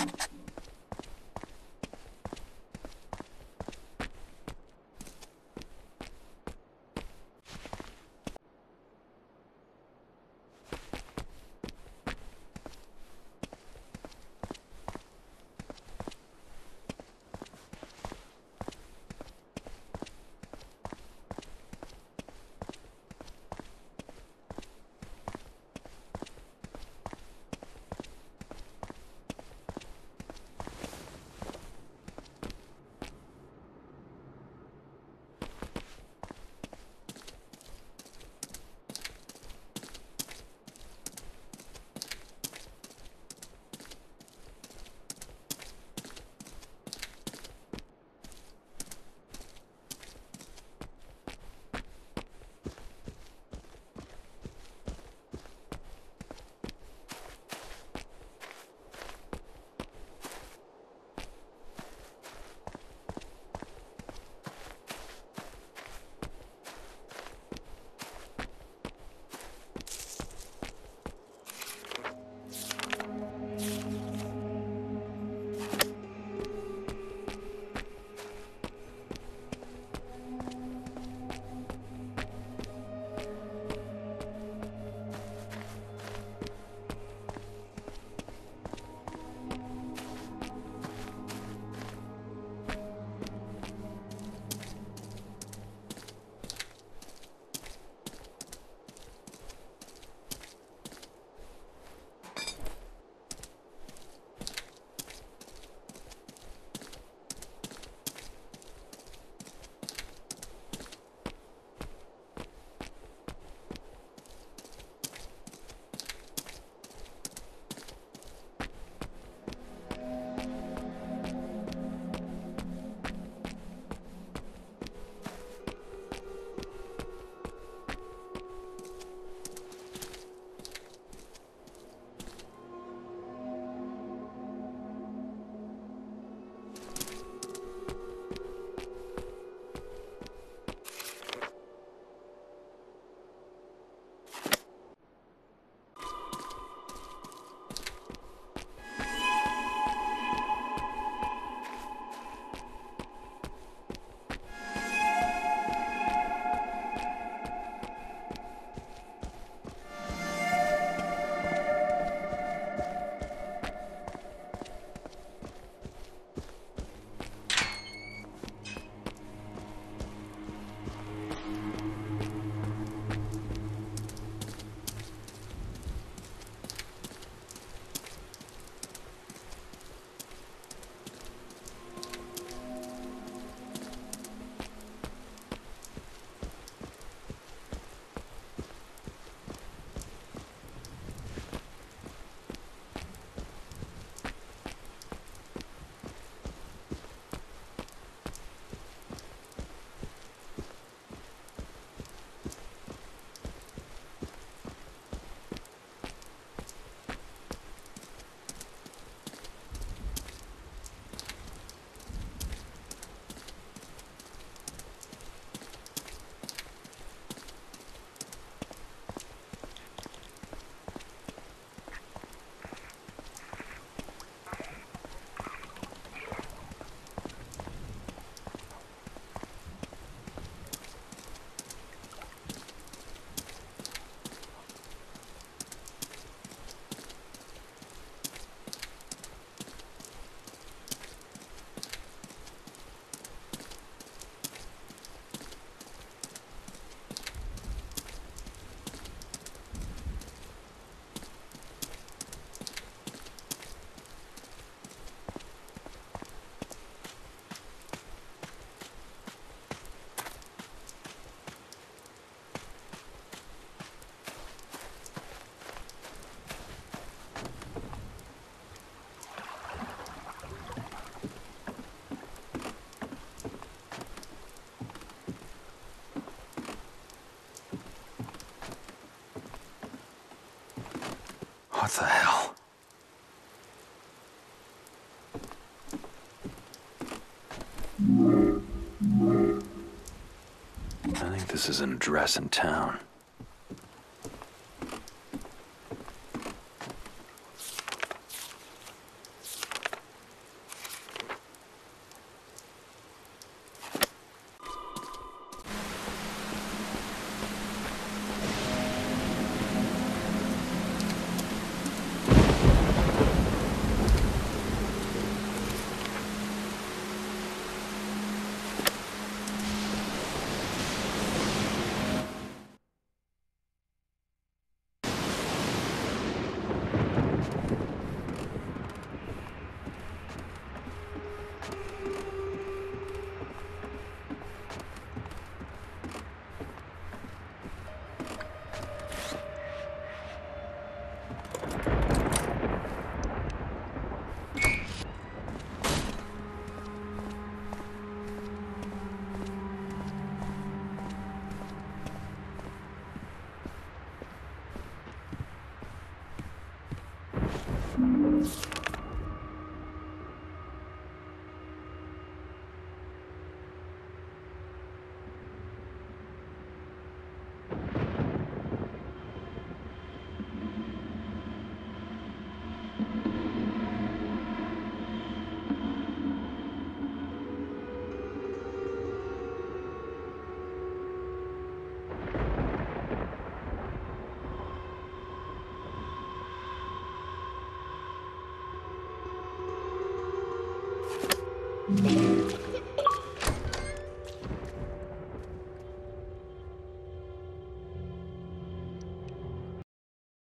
Thank you. What the hell? I think this is an address in town.